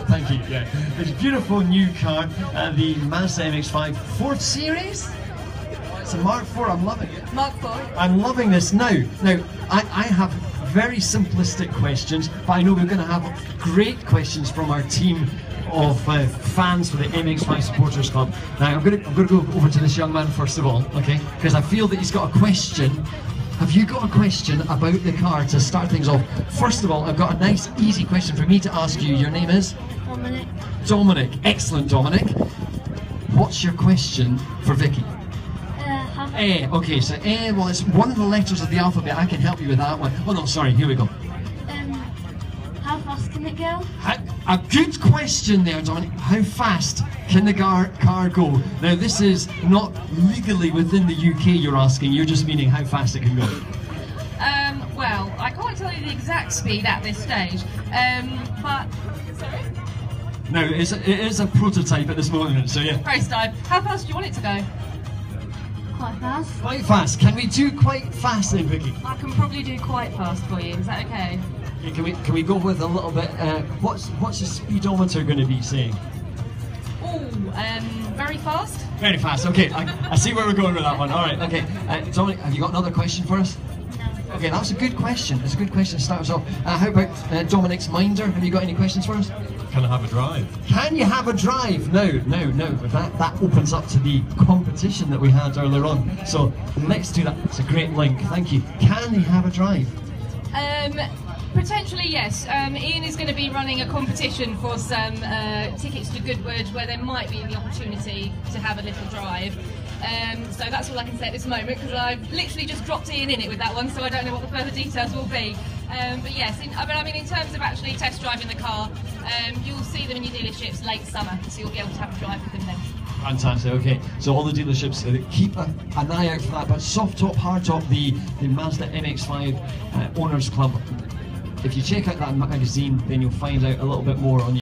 Thank you. Yeah, this beautiful new car, uh, the Mazda MX-5 4 Series. It's a Mark IV. I'm loving it. Mark Four. I'm loving this now. Now, I, I have very simplistic questions, but I know we're going to have great questions from our team of uh, fans for the MX5 Supporters Club. Now, I'm going to I'm going to go over to this young man first of all, okay? Because I feel that he's got a question. Have you got a question about the car to start things off? First of all, I've got a nice, easy question for me to ask you. Your name is Dominic. Dominic. Excellent, Dominic. What's your question for Vicky? Uh. Okay, so A, well, it's one of the letters of the alphabet. I can help you with that one. Oh, no, sorry, here we go. um, how fast can it go? How, a good question there, Dominic. How fast can the gar, car go? Now, this is not legally within the UK you're asking, you're just meaning how fast it can go. Um, well, I can't tell you the exact speed at this stage, um, but sorry, No, it's a, it is a prototype at this moment, so yeah. race dive. How fast do you want it to go? Quite fast. Quite fast. Can we do quite fast then, Vicky? I can probably do quite fast for you. Is that okay? Yeah, Can we can we go with a little bit? Uh, what's what's the speedometer going to be saying? Oh, um, very fast. Very fast. Okay, I, I see where we're going with that one. All right. Okay, uh, Dominic, have you got another question for us? No. Okay, that's a good question. It's a good question to start us off. Uh, how about uh, Dominic's minder? Have you got any questions for us? Can I have a drive? Can you have a drive? No, no, no. That that opens up to the competition that we had earlier on. So let's do that. It's a great link. Thank you. Can he have a drive? Um, potentially yes. Um, Ian is going to be running a competition for some uh, tickets to Goodwood, where there might be the opportunity to have a little drive. Um, so that's all I can say at this moment because I've literally just dropped Ian in it with that one, so I don't know what the further details will be. Um, but yes, in, I mean, I mean, in terms of actually test driving the car, um, you'll see them in your dealerships late summer, so you'll be able to have a drive with them then. Fantastic. Okay, so all the dealerships uh, keep a, an eye out for that. But soft top, hard top, the the Mazda MX-5 uh, Owners Club. If you check out that magazine, then you'll find out a little bit more on.